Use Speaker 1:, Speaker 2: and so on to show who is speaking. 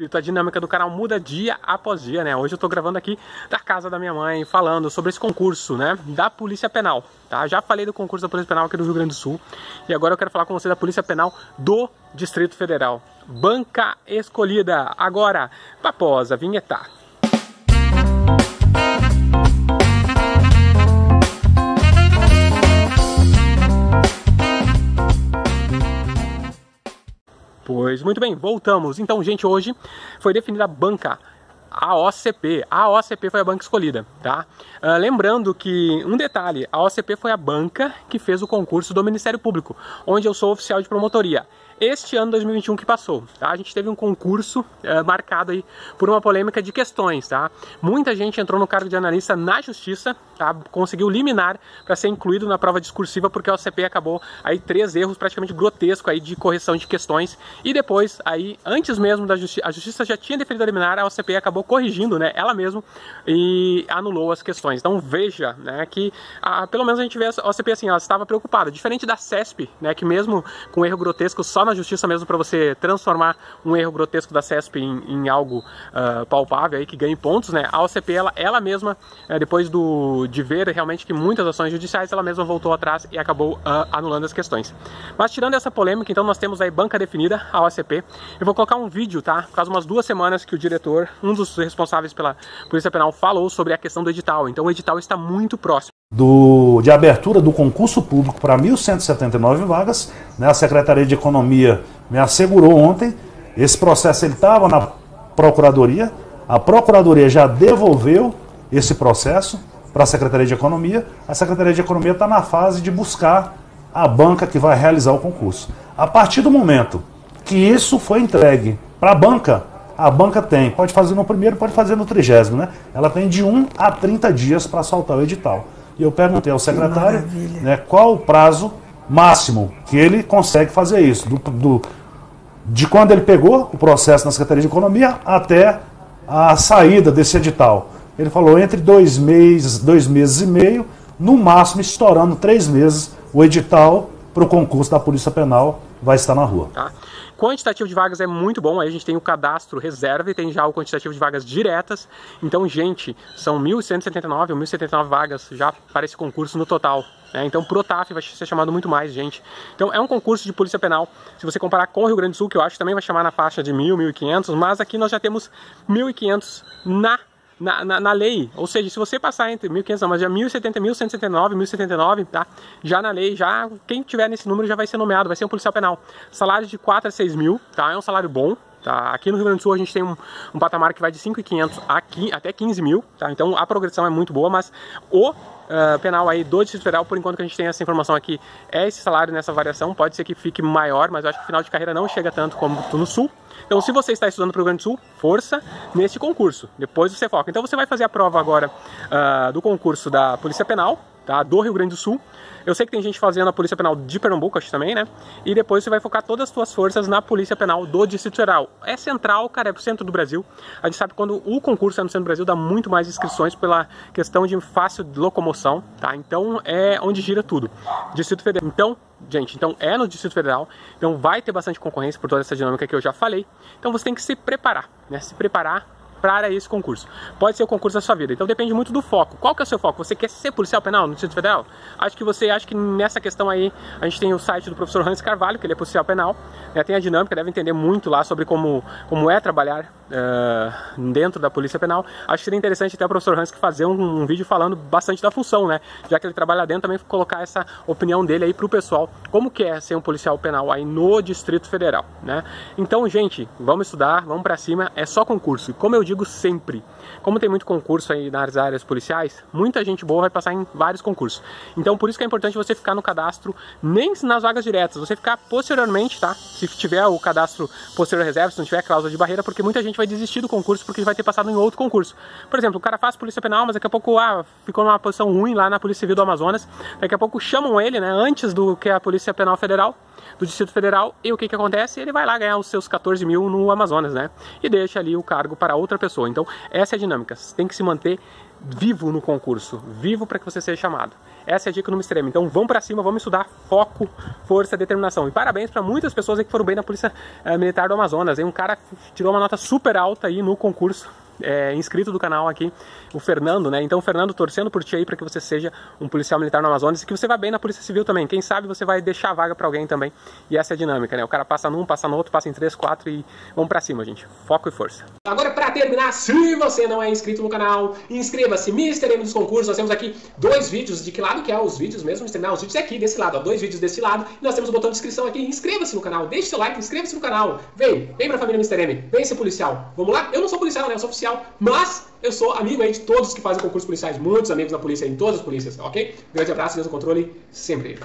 Speaker 1: A dinâmica do canal muda dia após dia, né? Hoje eu tô gravando aqui da casa da minha mãe, falando sobre esse concurso, né? Da Polícia Penal, tá? Já falei do concurso da Polícia Penal aqui do Rio Grande do Sul. E agora eu quero falar com você da Polícia Penal do Distrito Federal. Banca escolhida. Agora, após a vinheta. Muito bem, voltamos. Então, gente, hoje foi definida a banca a OCP. A OCP foi a banca escolhida, tá? Uh, lembrando que, um detalhe, a OCP foi a banca que fez o concurso do Ministério Público, onde eu sou oficial de promotoria este ano 2021 que passou. Tá? A gente teve um concurso uh, marcado aí por uma polêmica de questões. Tá? Muita gente entrou no cargo de analista na justiça, tá? conseguiu liminar para ser incluído na prova discursiva porque a OCP acabou aí três erros praticamente grotescos aí de correção de questões e depois aí antes mesmo da justiça, a justiça já tinha definido a liminar, a OCP acabou corrigindo, né, ela mesma e anulou as questões. Então veja, né, que a, pelo menos a gente vê a OCP assim, ela estava preocupada, diferente da CESP, né, que mesmo com erro grotesco só na justiça mesmo para você transformar um erro grotesco da CESP em, em algo uh, palpável aí que ganhe pontos, né? A OCP ela, ela mesma uh, depois do de ver realmente que muitas ações judiciais ela mesma voltou atrás e acabou uh, anulando as questões. Mas tirando essa polêmica, então nós temos aí banca definida, a OCP. Eu vou colocar um vídeo, tá? Faz umas duas semanas que o diretor, um dos responsáveis pela Polícia Penal, falou sobre a questão do edital. Então o edital está muito próximo
Speaker 2: do, de abertura do concurso público para 1.179 vagas. Né, a Secretaria de Economia me assegurou ontem. Esse processo estava na Procuradoria. A Procuradoria já devolveu esse processo para a Secretaria de Economia. A Secretaria de Economia está na fase de buscar a banca que vai realizar o concurso. A partir do momento que isso foi entregue para a banca, a banca tem, pode fazer no primeiro, pode fazer no trigésimo, né? Ela tem de 1 a 30 dias para soltar o edital. E eu perguntei ao secretário né, qual o prazo máximo que ele consegue fazer isso, do, do, de quando ele pegou o processo na Secretaria de Economia até a saída desse edital. Ele falou entre dois meses, dois meses e meio, no máximo estourando três meses, o edital para o concurso da Polícia Penal vai estar na rua.
Speaker 1: Tá. Quantitativo de vagas é muito bom, aí a gente tem o cadastro reserva e tem já o quantitativo de vagas diretas. Então, gente, são 1.179 ou 1.079 vagas já para esse concurso no total. É, então, pro TAF vai ser chamado muito mais gente. Então, é um concurso de polícia penal. Se você comparar com o Rio Grande do Sul, que eu acho que também vai chamar na faixa de 1.000, 1.500, mas aqui nós já temos 1.500 na na, na, na, lei, ou seja, se você passar entre 1.500, mas já 1.070, 1.179, 1.079, tá? Já na lei, já quem tiver nesse número já vai ser nomeado, vai ser um policial penal. Salário de 4 a 6 mil, tá? É um salário bom, Tá? Aqui no Rio Grande do Sul a gente tem um, um patamar que vai de 5.500 até 15 mil, tá? então a progressão é muito boa, mas o uh, penal aí do Distrito Federal, por enquanto que a gente tem essa informação aqui, é esse salário nessa variação, pode ser que fique maior, mas eu acho que o final de carreira não chega tanto como no Sul. Então se você está estudando para o Rio Grande do Sul, força nesse concurso, depois você foca. Então você vai fazer a prova agora uh, do concurso da Polícia Penal, tá? do Rio Grande do Sul. Eu sei que tem gente fazendo a Polícia Penal de Pernambuco, acho também, né? E depois você vai focar todas as suas forças na Polícia Penal do Distrito Federal. É central, cara, é pro centro do Brasil. A gente sabe que quando o concurso é no centro do Brasil, dá muito mais inscrições pela questão de fácil locomoção, tá? Então é onde gira tudo. Distrito Federal. Então, gente, então é no Distrito Federal, então vai ter bastante concorrência por toda essa dinâmica que eu já falei. Então você tem que se preparar, né? Se preparar para esse concurso. Pode ser o concurso da sua vida, então depende muito do foco. Qual que é o seu foco? Você quer ser policial penal no Distrito Federal? Acho que você acha que nessa questão aí, a gente tem o site do professor Hans Carvalho, que ele é policial penal, né, tem a dinâmica, deve entender muito lá sobre como, como é trabalhar uh, dentro da polícia penal. Acho que seria interessante até o professor Hans fazer um, um, vídeo falando bastante da função, né? Já que ele trabalha dentro, também colocar essa opinião dele aí pro pessoal, como que é ser um policial penal aí no Distrito Federal, né? Então, gente, vamos estudar, vamos para cima, é só concurso. Como eu digo sempre, como tem muito concurso aí nas áreas policiais, muita gente boa vai passar em vários concursos. Então por isso que é importante você ficar no cadastro, nem nas vagas diretas, você ficar posteriormente, tá? Se tiver o cadastro posterior reserva, se não tiver cláusula de barreira, porque muita gente vai desistir do concurso porque vai ter passado em outro concurso. Por exemplo, o cara faz polícia penal, mas daqui a pouco ah, ficou numa posição ruim lá na Polícia Civil do Amazonas, daqui a pouco chamam ele, né, antes do que a Polícia Penal Federal, do Distrito Federal e o que que acontece? Ele vai lá ganhar os seus 14 mil no Amazonas, né? E deixa ali o cargo para outra pessoa. Então, essa é a dinâmica. Você tem que se manter vivo no concurso, vivo para que você seja chamado. Essa é a dica no extremo. Então vamos para cima, vamos estudar foco, força, determinação. E parabéns para muitas pessoas que foram bem na Polícia eh, Militar do Amazonas. Hein? Um cara tirou uma nota super alta aí no concurso é, inscrito do canal aqui, o Fernando, né? Então, Fernando, torcendo por ti aí para que você seja um policial militar no Amazonas e que você vá bem na Polícia Civil também. Quem sabe você vai deixar vaga para alguém também. E essa é a dinâmica, né? O cara passa num, passa no outro, passa em três, quatro e vamos para cima, gente. Foco e força.
Speaker 3: Agora, para terminar, se você não é inscrito no canal, inscreva-se. Mr. M dos concursos, nós temos aqui dois vídeos. De que lado que é os vídeos mesmo? Mr. os vídeos é aqui, desse lado, ó. Dois vídeos desse lado. E nós temos o botão de inscrição aqui. Inscreva-se no canal, deixe seu like, inscreva-se no canal. Vem, vem pra família Mr. M. Vem ser policial. Vamos lá? Eu não sou policial, né? Eu sou oficial. Mas eu sou amigo aí de todos que fazem concursos policiais, muitos amigos na polícia, em todas as polícias, ok? Grande abraço, Deus no controle, sempre.